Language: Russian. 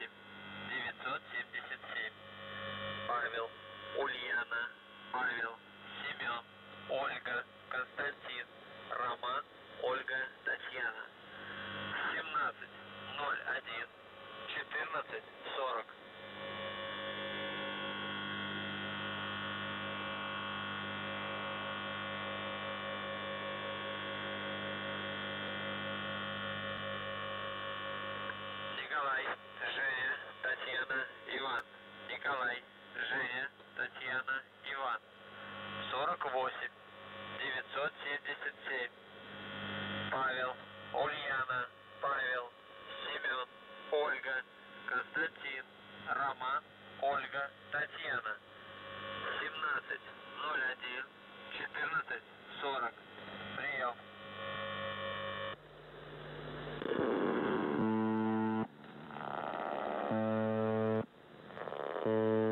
девятьсот семьдесят семь. Павел, Ульяна, Павел, Семен, Ольга, Константин. Женя, Татьяна, Иван. Николай, Женя, Татьяна, Иван. 48 977. Павел, Ульяна, Павел, Семен, Ольга, Константин, Роман, Ольга, Татьяна. 17 01 14 40. Mm.